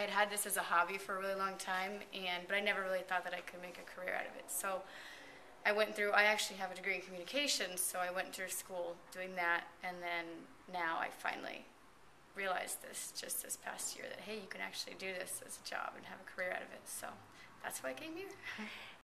I had had this as a hobby for a really long time, and but I never really thought that I could make a career out of it. So I went through. I actually have a degree in communications, so I went through school doing that, and then now I finally realized this just this past year that hey, you can actually do this as a job and have a career out of it. So that's why I came here.